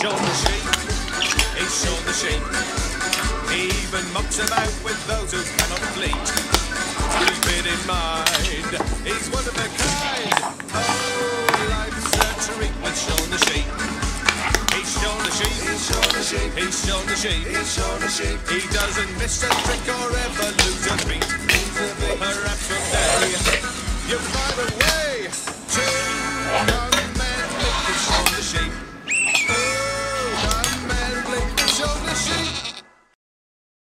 shoulder shake, a the shake. He even mucks about with those who cannot flee. Keep it in mind, he's one of a kind. Oh, life's a treat with Shaun the Sheep. He's Shaun the Sheep. he's Shaun the Sheep. he's Shaun the Sheep. he's Shaun the Sheep. He doesn't miss a trick or ever lose a beat. Perhaps one day You find a way.